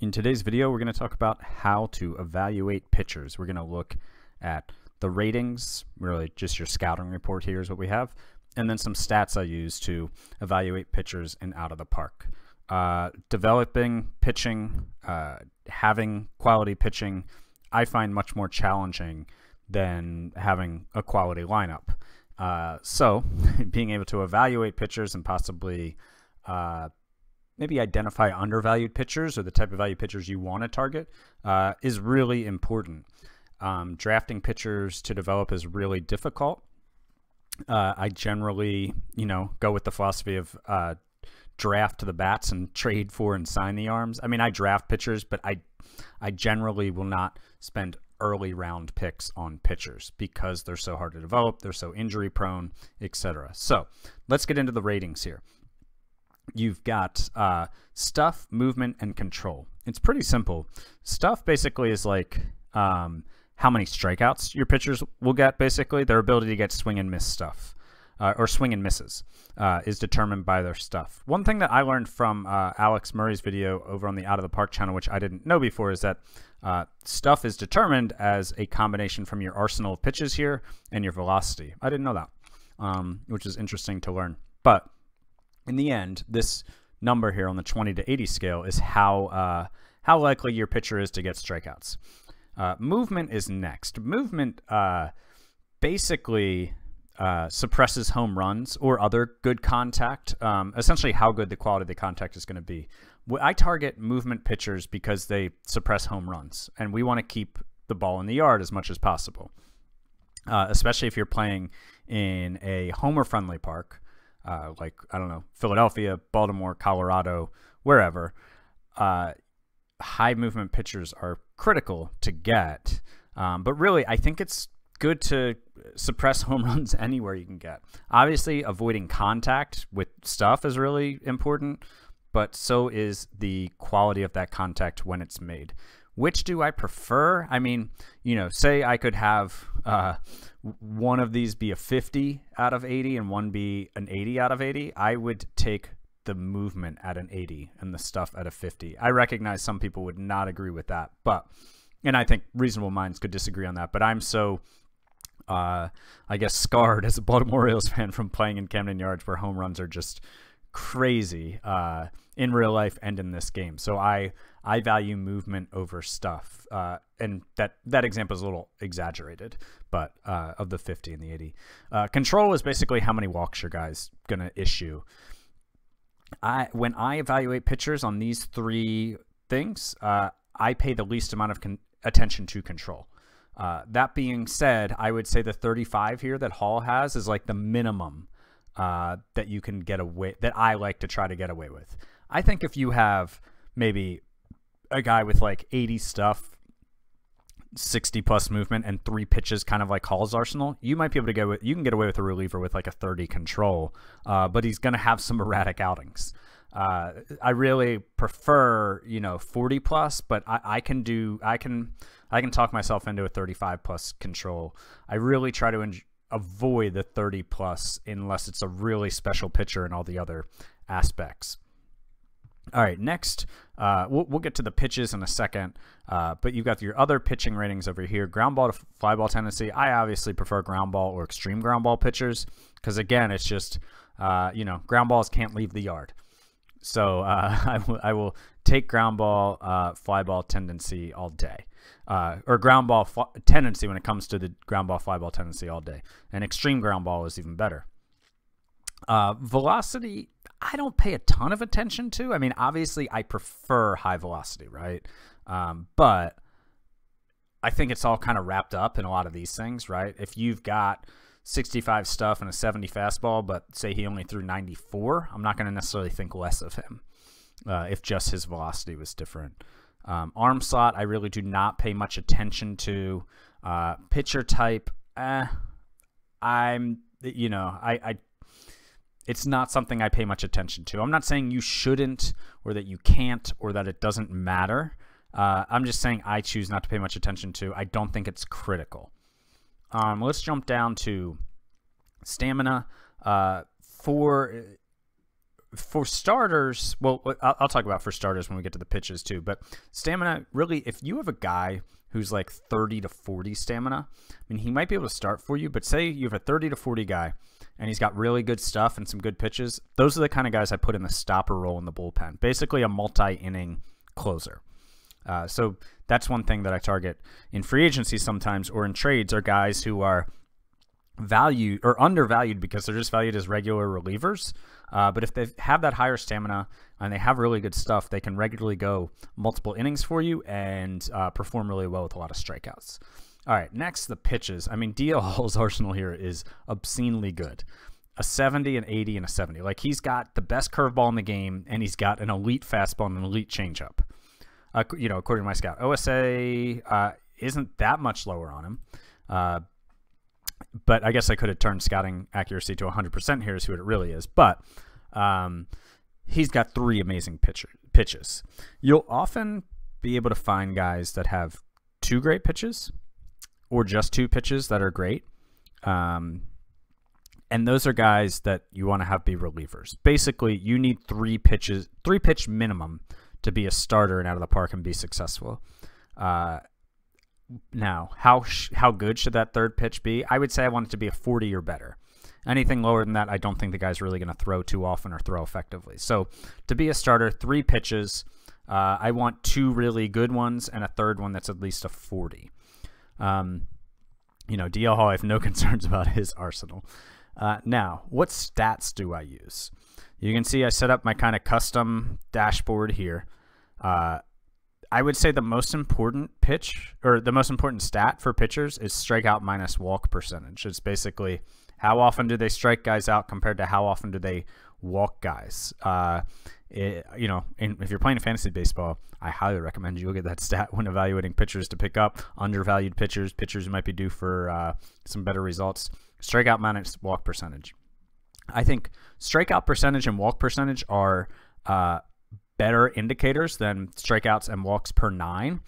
In today's video, we're going to talk about how to evaluate pitchers. We're going to look at the ratings, really just your scouting report here is what we have, and then some stats I use to evaluate pitchers and out of the park. Uh, developing pitching, uh, having quality pitching, I find much more challenging than having a quality lineup. Uh, so, being able to evaluate pitchers and possibly uh, maybe identify undervalued pitchers or the type of value pitchers you want to target uh, is really important. Um, drafting pitchers to develop is really difficult. Uh, I generally, you know, go with the philosophy of uh, draft to the bats and trade for and sign the arms. I mean, I draft pitchers, but I, I generally will not spend early round picks on pitchers because they're so hard to develop, they're so injury prone, etc. So let's get into the ratings here you've got uh, stuff, movement, and control. It's pretty simple. Stuff basically is like um, how many strikeouts your pitchers will get, basically. Their ability to get swing and miss stuff. Uh, or swing and misses uh, is determined by their stuff. One thing that I learned from uh, Alex Murray's video over on the Out of the Park channel, which I didn't know before, is that uh, stuff is determined as a combination from your arsenal of pitches here and your velocity. I didn't know that, um, which is interesting to learn. But in the end, this number here on the 20 to 80 scale is how uh, how likely your pitcher is to get strikeouts. Uh, movement is next. Movement uh, basically uh, suppresses home runs or other good contact. Um, essentially, how good the quality of the contact is going to be. I target movement pitchers because they suppress home runs, and we want to keep the ball in the yard as much as possible. Uh, especially if you're playing in a homer-friendly park uh, like I don't know Philadelphia, Baltimore, Colorado, wherever, uh, high movement pitchers are critical to get. Um, but really, I think it's good to suppress home runs anywhere you can get. Obviously, avoiding contact with stuff is really important, but so is the quality of that contact when it's made. Which do I prefer? I mean, you know, say I could have uh, one of these be a 50 out of 80 and one be an 80 out of 80. I would take the movement at an 80 and the stuff at a 50. I recognize some people would not agree with that, but, and I think reasonable minds could disagree on that, but I'm so uh, I guess scarred as a Baltimore Orioles fan from playing in Camden Yards where home runs are just crazy uh, in real life and in this game. So I I value movement over stuff, uh, and that that example is a little exaggerated, but uh, of the 50 and the 80, uh, control is basically how many walks your guy's gonna issue. I when I evaluate pitchers on these three things, uh, I pay the least amount of attention to control. Uh, that being said, I would say the 35 here that Hall has is like the minimum uh, that you can get away that I like to try to get away with. I think if you have maybe a guy with like 80 stuff, 60 plus movement and three pitches kind of like Hall's arsenal, you might be able to go with you can get away with a reliever with like a 30 control, uh, but he's going to have some erratic outings. Uh, I really prefer, you know, 40 plus, but I, I can do, I can, I can talk myself into a 35 plus control. I really try to avoid the 30 plus unless it's a really special pitcher and all the other aspects. All right, next, uh, we'll, we'll, get to the pitches in a second, uh, but you've got your other pitching ratings over here. Ground ball to fly ball tendency. I obviously prefer ground ball or extreme ground ball pitchers because, again, it's just, uh, you know, ground balls can't leave the yard. So uh, I, will take ground ball, uh, fly ball tendency all day uh, or ground ball tendency when it comes to the ground ball fly ball tendency all day. And extreme ground ball is even better. Uh, velocity, I don't pay a ton of attention to. I mean, obviously, I prefer high velocity, right? Um, but I think it's all kind of wrapped up in a lot of these things, right? If you've got 65 stuff and a 70 fastball, but say he only threw 94, I'm not going to necessarily think less of him uh, if just his velocity was different. Um, arm slot, I really do not pay much attention to. Uh, pitcher type, eh, I'm, you know, I, I, it's not something I pay much attention to. I'm not saying you shouldn't or that you can't or that it doesn't matter. Uh, I'm just saying I choose not to pay much attention to. I don't think it's critical. Um, let's jump down to stamina. Uh, for for starters, well, I'll, I'll talk about for starters when we get to the pitches too. But stamina, really, if you have a guy who's like 30 to 40 stamina, I mean, he might be able to start for you. But say you have a 30 to 40 guy and he's got really good stuff and some good pitches. Those are the kind of guys I put in the stopper role in the bullpen. Basically, a multi-inning closer. Uh, so that's one thing that I target in free agency sometimes or in trades are guys who are valued or undervalued because they're just valued as regular relievers. Uh, but if they have that higher stamina and they have really good stuff, they can regularly go multiple innings for you and uh, perform really well with a lot of strikeouts. All right, next the pitches. I mean, DL Hall's arsenal here is obscenely good. A 70, an 80, and a 70. Like he's got the best curveball in the game, and he's got an elite fastball and an elite changeup. Uh, you know, according to my scout, OSA uh, isn't that much lower on him. But I guess I could have turned scouting accuracy to 100% here is who it really is. But um, he's got three amazing pitcher, pitches. You'll often be able to find guys that have two great pitches or just two pitches that are great. Um, and those are guys that you want to have be relievers. Basically, you need three pitches, three pitch minimum to be a starter and out of the park and be successful. Uh, now, how how good should that third pitch be? I would say I want it to be a 40 or better. Anything lower than that, I don't think the guy's really going to throw too often or throw effectively. So, to be a starter, three pitches. Uh, I want two really good ones and a third one that's at least a 40. Um, you know, DL Hall, I have no concerns about his arsenal. Uh, now, what stats do I use? You can see I set up my kind of custom dashboard here. Uh, I would say the most important pitch or the most important stat for pitchers is strikeout minus walk percentage. It's basically how often do they strike guys out compared to how often do they walk guys. Uh, it, you know, if you're playing fantasy baseball, I highly recommend you look at that stat when evaluating pitchers to pick up undervalued pitchers, pitchers who might be due for uh, some better results. Strikeout minus walk percentage. I think strikeout percentage and walk percentage are uh, better indicators than strikeouts and walks per nine.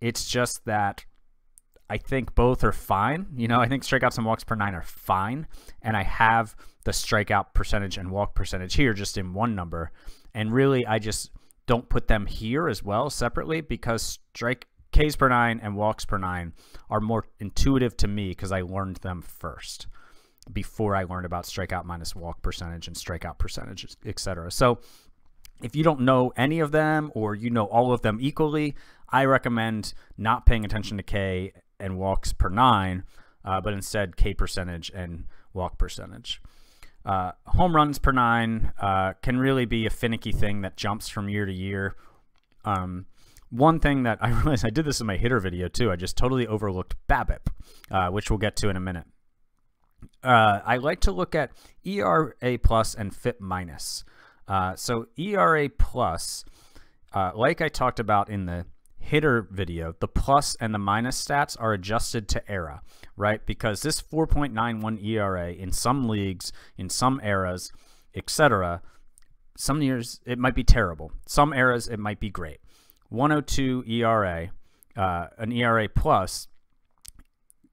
It's just that I think both are fine. You know, I think strikeouts and walks per nine are fine. And I have the strikeout percentage and walk percentage here just in one number. And really, I just don't put them here as well separately because strike Ks per nine and walks per nine are more intuitive to me because I learned them first before I learned about strikeout minus walk percentage and strikeout percentage, etc. So if you don't know any of them or you know all of them equally, I recommend not paying attention to K and walks per nine, uh, but instead K percentage and walk percentage. Uh, home runs per nine uh, can really be a finicky thing that jumps from year to year. Um, one thing that I realized I did this in my hitter video too. I just totally overlooked BABIP, uh, which we'll get to in a minute. Uh, I like to look at ERA plus and FIP minus. Uh, so ERA plus, uh, like I talked about in the hitter video, the plus and the minus stats are adjusted to era, right? Because this 4.91 ERA in some leagues, in some eras, etc., some years it might be terrible. Some eras it might be great. 102 ERA, uh, an ERA plus,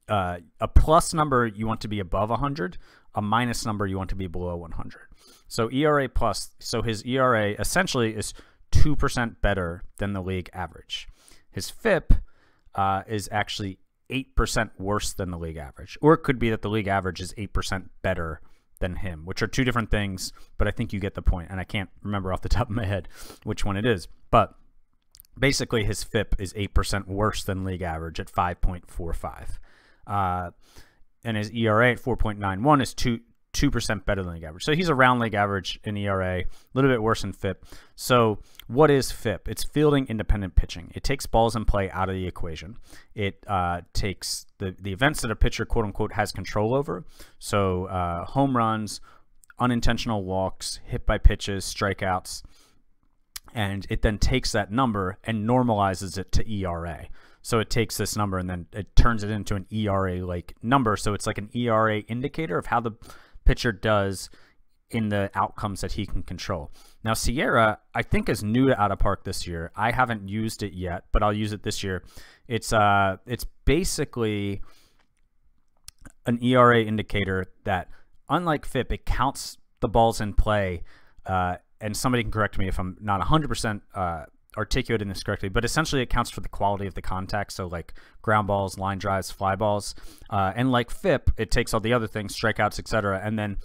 uh, a plus number you want to be above 100, a minus number you want to be below 100. So ERA plus, so his ERA essentially is 2% better than the league average. His FIP uh, is actually 8% worse than the league average. Or it could be that the league average is 8% better than him, which are two different things, but I think you get the point. And I can't remember off the top of my head which one it is. But basically, his FIP is 8% worse than league average at 5.45. Uh, and his ERA at 4.91 is two, 2% better than league average. So he's around league average in ERA, a little bit worse in FIP. So what is FIP? It's fielding independent pitching. It takes balls in play out of the equation. It uh, takes the, the events that a pitcher, quote unquote, has control over. So uh, home runs, unintentional walks, hit by pitches, strikeouts, and it then takes that number and normalizes it to ERA. So it takes this number and then it turns it into an ERA like number. So it's like an ERA indicator of how the pitcher does in the outcomes that he can control. Now, SIERA, I think, is new to Out of Park this year. I haven't used it yet, but I'll use it this year. It's uh, it's basically an ERA indicator that, unlike FIP, it counts the balls in play uh, and somebody can correct me if I'm not 100% uh, articulating this correctly, but essentially it counts for the quality of the contact. So like ground balls, line drives, fly balls, uh, and like FIP, it takes all the other things, strikeouts, etc., and then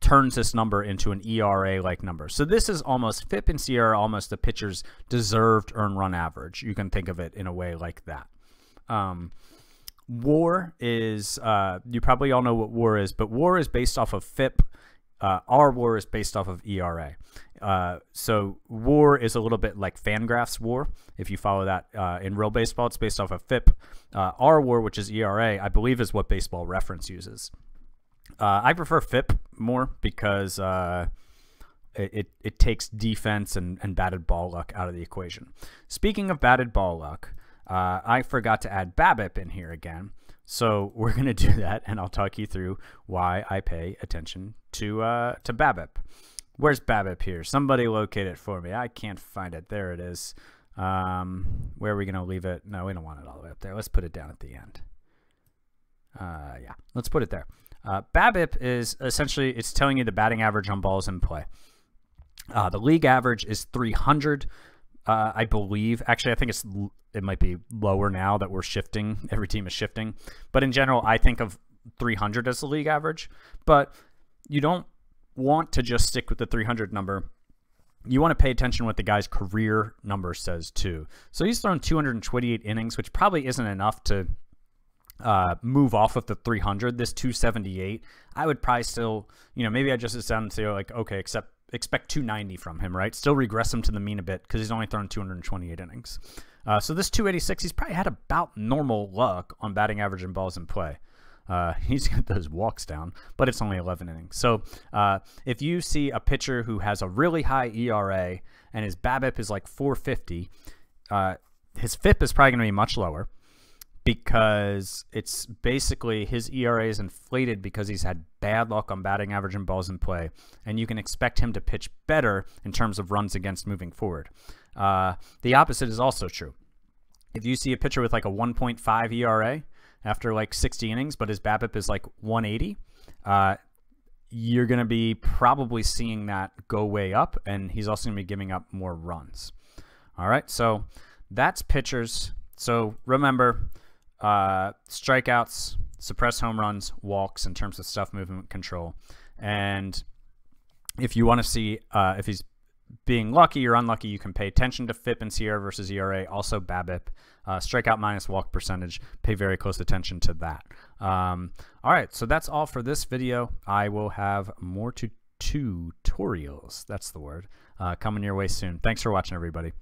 turns this number into an ERA like number. So this is almost FIP and SIERA, almost the pitcher's deserved earn run average. You can think of it in a way like that. Um, WAR is uh, you probably all know what WAR is, but WAR is based off of FIP. Uh, our WAR is based off of ERA. Uh, so WAR is a little bit like Fangraphs WAR. If you follow that uh, in real baseball, it's based off of FIP. Uh, our WAR, which is ERA, I believe is what Baseball Reference uses. Uh, I prefer FIP more because uh, it, it, takes defense and, and batted ball luck out of the equation. Speaking of batted ball luck, I forgot to add BABIP in here again. So we're going to do that, and I'll talk you through why I pay attention to, uh, to BABIP. Where's BABIP here? Somebody locate it for me. I can't find it. There it is. Um, where are we going to leave it? No, we don't want it all the way up there. Let's put it down at the end. Uh, yeah, let's put it there. Uh, BABIP is essentially, it's telling you the batting average on balls in play. Uh, the league average is 300, uh, I believe. Actually, I think it's it might be lower now that we're shifting. Every team is shifting. But in general, I think of 300 as the league average. But you don't want to just stick with the 300 number. You want to pay attention what the guy's career number says too. So he's thrown 228 innings, which probably isn't enough to uh, move off of the 300. This 278, I would probably still, you know, maybe I just sit down and say like, okay, except expect 290 from him, right? Still regress him to the mean a bit because he's only thrown 228 innings. Uh, so this 286, he's probably had about normal luck on batting average and balls in play. Uh, he's got those walks down, but it's only 11 innings. So uh, if you see a pitcher who has a really high ERA and his BABIP is like 450, uh, his FIP is probably going to be much lower because it's basically his ERA is inflated because he's had bad luck on batting average and balls in play, and you can expect him to pitch better in terms of runs against moving forward. Uh, the opposite is also true. If you see a pitcher with like a 1.5 ERA after like 60 innings, but his BABIP is like 180, uh, you're going to be probably seeing that go way up, and he's also going to be giving up more runs. All right, so that's pitchers. So remember, uh, strikeouts, suppress home runs, walks in terms of stuff movement control. And if you want to see uh, if he's being lucky or unlucky, you can pay attention to FIP and SIERA versus ERA, also BABIP, uh, strikeout minus walk percentage. Pay very close attention to that. Um, all right, so that's all for this video. I will have more tutorials, that's the word, uh, coming your way soon. Thanks for watching, everybody.